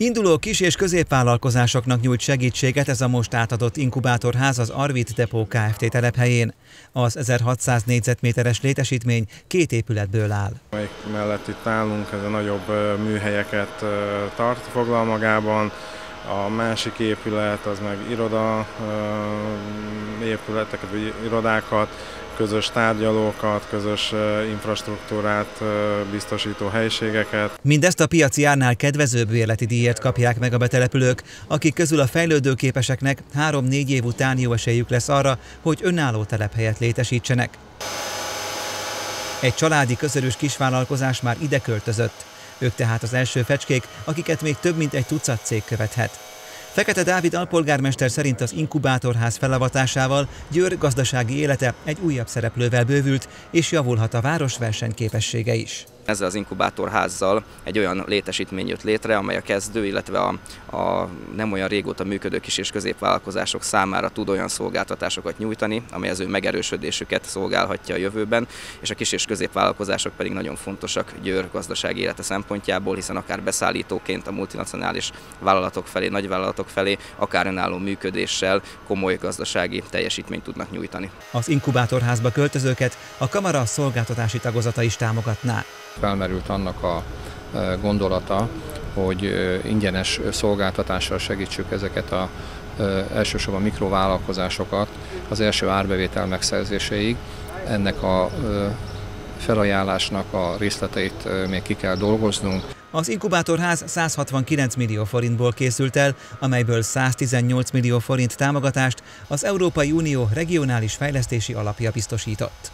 Induló kis- és középvállalkozásoknak nyújt segítséget ez a most átadott inkubátorház az Arvit Depot Kft. telephelyén. Az 1600 négyzetméteres létesítmény két épületből áll. Amelyik mellett itt állunk, ez a nagyobb műhelyeket tart, foglal magában. A másik épület az meg iroda épületeket, vagy irodákat, közös tárgyalókat, közös infrastruktúrát biztosító helyiségeket. Mindezt a piaci árnál kedvezőbb bérleti díjért kapják meg a betelepülők, akik közül a fejlődőképeseknek három-négy év után jó esélyük lesz arra, hogy önálló telephelyet létesítsenek. Egy családi közörös kisvállalkozás már ide költözött. Ők tehát az első fecskék, akiket még több mint egy tucat cég követhet. Fekete Dávid alpolgármester szerint az inkubátorház felavatásával Győr gazdasági élete egy újabb szereplővel bővült, és javulhat a város versenyképessége is ezzel az inkubátorházzal egy olyan létesítmény jött létre, amely a kezdő, illetve a, a nem olyan régóta működő kis és középvállalkozások számára tud olyan szolgáltatásokat nyújtani, amely az ő megerősödésüket szolgálhatja a jövőben, és a kis és középvállalkozások pedig nagyon fontosak Győr gazdasági élete szempontjából, hiszen akár beszállítóként a multinacionális vállalatok felé, nagyvállalatok felé, akár önálló működéssel komoly gazdasági teljesítményt tudnak nyújtani. Az inkubátorházba költözőket a kamara szolgáltatási tagozata is támogatná felmerült annak a e, gondolata, hogy e, ingyenes szolgáltatással segítsük ezeket a e, elsősorban mikrovállalkozásokat az első árbevétel megszerzéséig. Ennek a felajánlásnak a részleteit még ki kell dolgoznunk. Az inkubátorház 169 millió forintból készült el, amelyből 118 millió forint támogatást az Európai Unió regionális fejlesztési alapja biztosított.